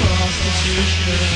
prostitution.